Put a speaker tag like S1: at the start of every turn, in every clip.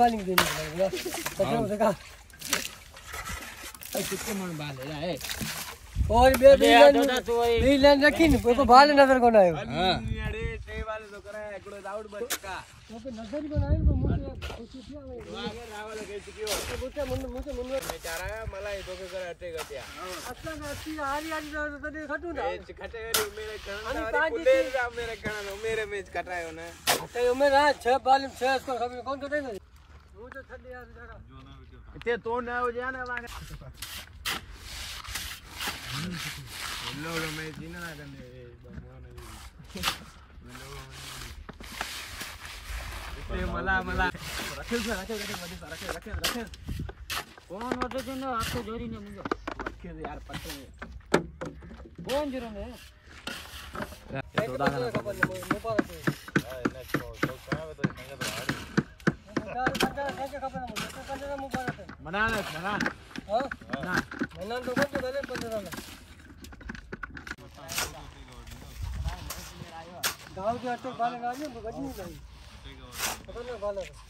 S1: Bowling देनी पड़ेगा पता उसका
S2: कितने मन बाल है
S1: और बे
S2: तू
S1: रखी न कोई को बाल नज़र को ना आयो
S2: हाँ
S3: अरे टे वाले तो करे एकड़ो राउंड बचका
S1: वो पे नज़र को ना आयो तो मुझे कुछ किया
S3: तो आगे रावल के चिकियो
S1: मुझे मुझे मुझे मुझे
S3: बेचारा मला ये तो के करे अटे गत्या
S1: अच्छा अच्छी हारी हारी तो तो खटू ना
S3: ए खटे मेरे कणा
S1: पाँच
S3: वाली पुले रा मेरे कणा मेरे मैच कटायो ना
S1: अच्छा मेरा छह बाल छह खबर कौन कटे ना તે તો
S3: ના હો જાય ને વાગે લો લો મે જીને ના ગને બમવાને લો તે મલા મલા રાખે છે રાખે રાખે રાખે રાખે રાખે
S2: કોણ વટે છે ને આખો જોરીને મુંજો
S3: રાખે છે યાર પટ્ટો
S2: કોણ જોરો ને
S1: તો દાદા ને ખબર
S3: ને મોપા છે હા ને તો તો આવે તો
S1: दादा दादा क्या खबर नहीं मुझे नहीं पता नहीं
S3: मना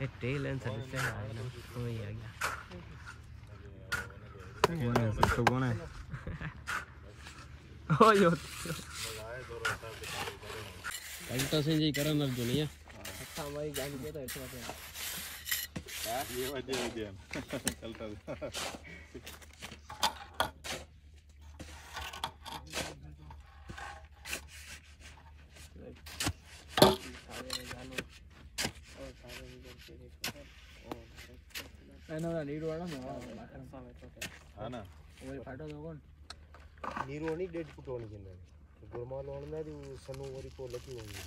S1: ट्रेल
S3: एंड
S1: सर्विस तो वही आ गया कौन है। तो
S4: कौन है ओ
S3: यो कंटा से जी करो
S2: नर दुनिया अच्छा
S3: भाई जान के तो ऐसा है।
S4: ये
S3: वाजे
S4: वाजे कंटा
S3: అయినా నీరు వాడడం అవునా
S5: ఓరి ఫోటో కొన్ నీరు అని డెడ్ ఫుట్ వండింది గుర్మాలో ఉన్నది
S4: సన్ను ఓరి పోలకి వండింది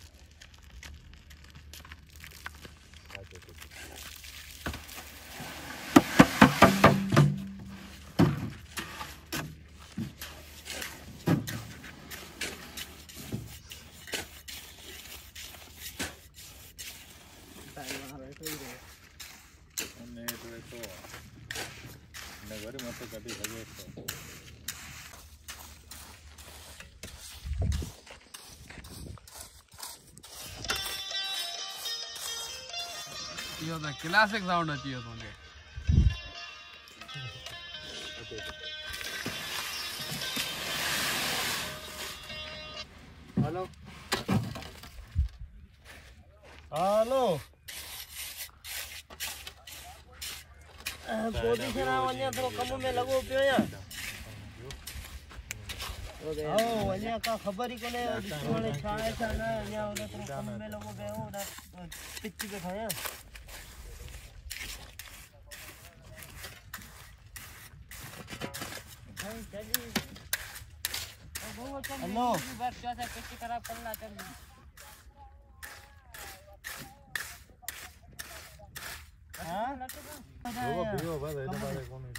S4: think I'd be here for.
S3: यो त क्लासिक साउंड अची वियो तोखे
S1: हेलो
S5: हेलो
S1: पोजीशन वञा थोरो तो कम में लॻो पियो आहियाँ
S5: अञा का ख़बर ई कोन्हे हाणे छा आहे छा न अञा हुन थोरो कम में लॻो पियो हुन पिच पियो ठाहियाँ
S1: हेलो
S6: पिच ख़राबु कंदा चङी 对，我在这
S7: 边在这
S6: 工作。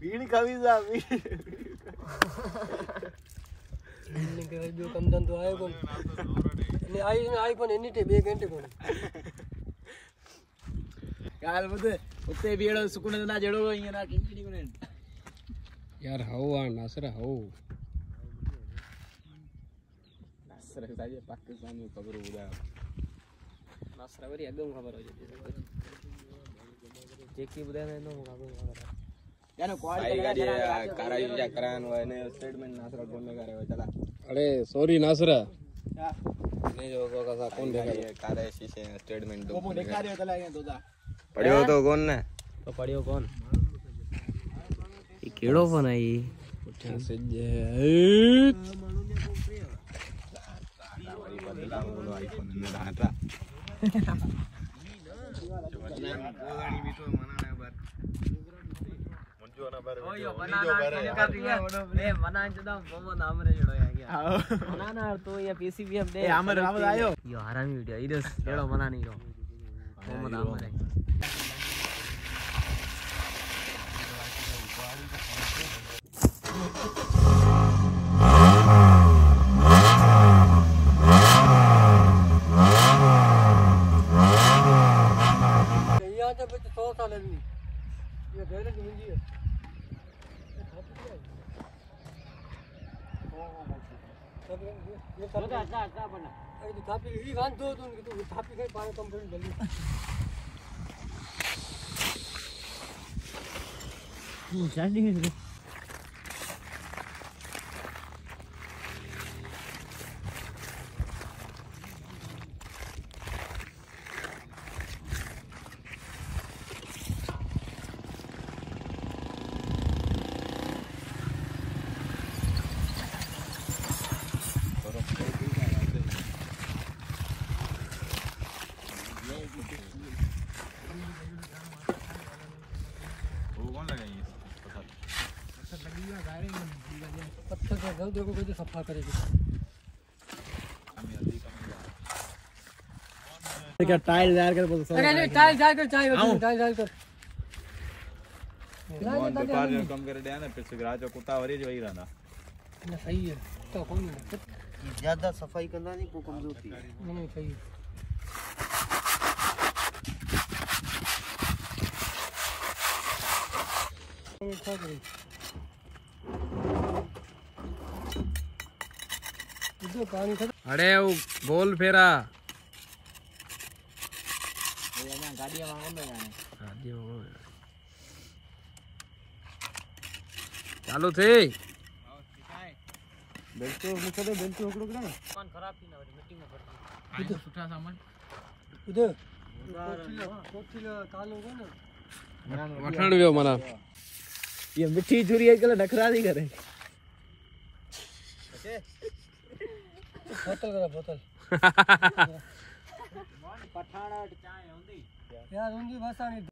S6: भीड़ कमीजा
S1: भीड़ निकल जो कम धंधो तो आयो कोन? ने आई ने आई कोन? एनी टे बे घंटे कोन?
S2: काल बुध उते बीड़ो सुकुन तो ना जड़ो इया ना किंचड़ी कोन।
S6: यार हाउ आ नासर हाउ नासर साजे पाकिस्तानी खबर बुधा नासर वरी अगम खबर हो जे जेकी बुधाय मैं नो मुकाबले
S2: करा यार क्वालिटी गाड़ी करा यू जा
S7: करा नो ने स्टेटमेंट नासरा कौन में करे चला
S6: अरे सॉरी नासरा नहीं जो को का कौन देखा
S2: ये करे शीशे स्टेटमेंट दो
S3: वो देखा रे चला ये दोदा पढ़ियो
S6: तो कौन ने तो पढ़ियो कौन ये केड़ो फ़ोन है ये उठा से
S2: जे बदला वो आईफोन में रहा था
S6: यो हरामी वीडियो इधर केड़ो बना नहीं रो मोहम्मद आमर है
S1: यहाँ से बच्चे सौ साल आदमी ये गैरत मिली है ये सब अरे थापी ही खान दो तुम तू थापी खाई पानी कम कर जल्दी
S7: वो
S1: घर देखो कैसे सफ़ा करेगी
S2: क्या टाइल यार कर बोल
S1: अरे नहीं टाइल डाल कर चाय टाइल डाल कर
S7: दुकान जो कम करे ना फिर से राजो कुत्ता वरी जो ही। रहना
S1: ना सही है तो कौन है
S2: ज़्यादा सफ़ाई करना नहीं को कमज़ोर थी
S1: नहीं सही है ये
S6: अरे वो गोल फेरा। चालू थे।
S2: बेल्टो मुझे बेल्टो हकड़ो ना
S1: इधर कोठीला कालो को ना
S6: वठण वियो माना
S2: ये मिठी चूरी अॼुकल्ह नखरा नहीं करे।
S1: बोतल करा बोतल। पठाणा चाय होंदी यार होंदी बस नहीं।